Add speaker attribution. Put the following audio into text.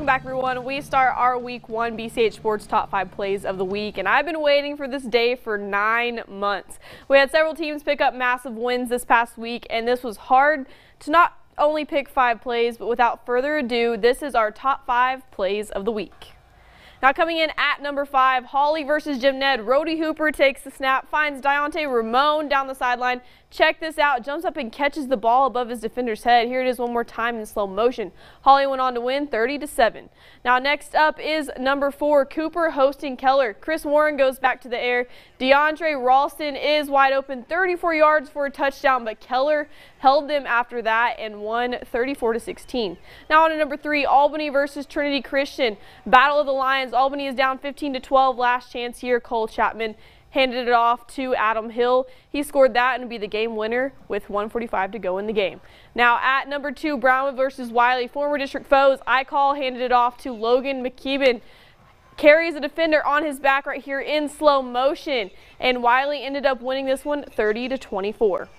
Speaker 1: Welcome back everyone. We start our week one BCH Sports top five plays of the week and I've been waiting for this day for nine months. We had several teams pick up massive wins this past week and this was hard to not only pick five plays but without further ado this is our top five plays of the week. Now coming in at number five, Hawley versus Jim Ned. Rody Hooper takes the snap, finds Deontay Ramon down the sideline. Check this out, jumps up and catches the ball above his defender's head. Here it is one more time in slow motion. Hawley went on to win 30 to 7. Now next up is number four, Cooper hosting Keller. Chris Warren goes back to the air. DeAndre Ralston is wide open, 34 yards for a touchdown, but Keller held them after that and won 34 to 16. Now on to number three, Albany versus Trinity Christian. Battle of the Lions Albany is down 15 to 12. Last chance here. Cole Chapman handed it off to Adam Hill. He scored that and be the game winner with 145 to go in the game. Now at number two, Brown versus Wylie, former district foes. I call handed it off to Logan McKeeben. Carries a defender on his back right here in slow motion. And Wylie ended up winning this one 30 to 24.